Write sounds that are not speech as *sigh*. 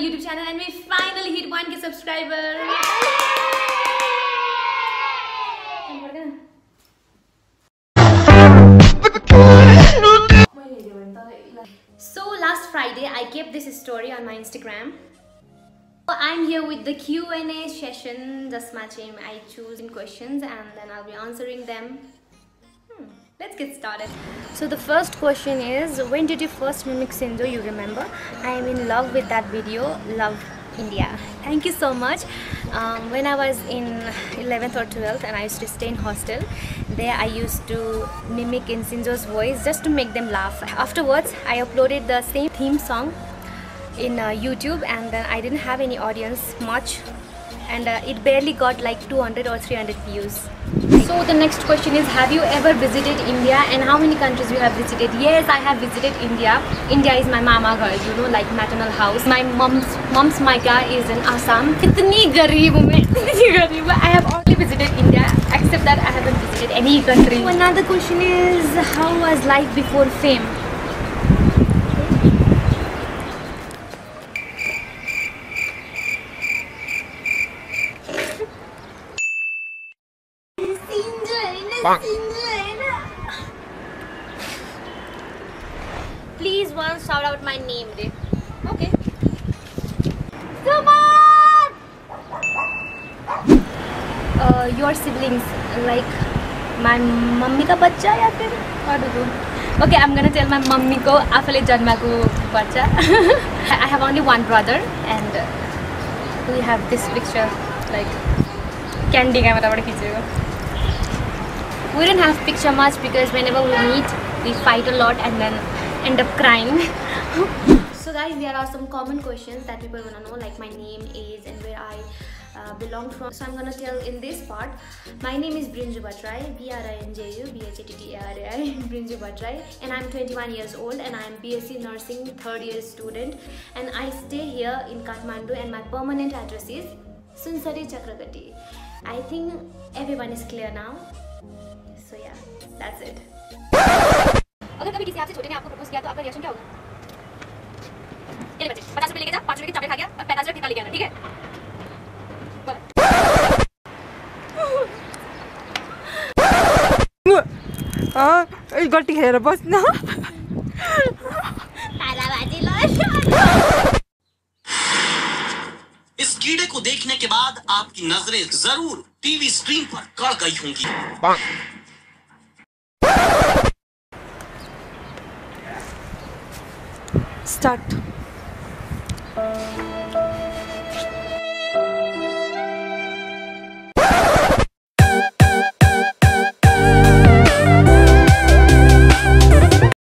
YouTube channel and we finally hit 1k subscribers. So last Friday I kept this story on my Instagram. I'm here with the Q&A session, just matching I choose questions and then I'll be answering them. Let's get started. So the first question is, when did you first mimic Sindhu? You remember? I am in love with that video. Love India. Thank you so much. Um, when I was in 11th or 12th and I used to stay in hostel, there I used to mimic in Sinjo's voice just to make them laugh. Afterwards, I uploaded the same theme song in uh, YouTube and then I didn't have any audience much and uh, it barely got like 200 or 300 views. So the next question is have you ever visited India and how many countries you have visited? Yes, I have visited India. India is my mama girl, you know, like maternal house. My mom's mom's maika is in Assam. Kitni gareeb main, *laughs* kitni gareeb. I have only visited India except that I haven't visited any country. Another question is how was life before fame? Please one shout out my name, Ray. Okay. Suman! Uh, your siblings, like my mummy का बच्चा या फिर what do? Okay, I'm gonna tell my mummy को आफूले जन्माको बच्चा. I have only one brother and uh, we have this picture like candy cameraबाट खिचेको. We didn't have picture much because whenever we meet, we fight a lot and then end up crying. *laughs* so guys, there are some common questions that people wanna know, like my name, age, and where I uh, belong from. So I'm gonna tell in this part. My name is Brinju Bhattarai, B-R-I-N-J-U, B-H-A-T-T-A-R-A-I, *laughs* Brinju Bhattarai, and I'm 21 years old, and I'm BSc Nursing third year student, and I stay here in Kathmandu, and my permanent address is Sunsari Chakraghatti. I think everyone is clear now. So yeah, that's it. अगर कभी किसी आपसे छोटे ने आपको propose किया तो आपका रिएक्शन क्या होगा? ये ले बच्चे पचास रुपए लेके जा पाँच रुपए की चॉकलेट खा गया और पैंतालीस रुपए ठेका लेके आना ठीक है। गल्ती खेलेर बस्न इस कीड़े को देखने के बाद आपकी नज़रें ज़रूर टीवी स्क्रीन पर कड़ गई होंगी। start.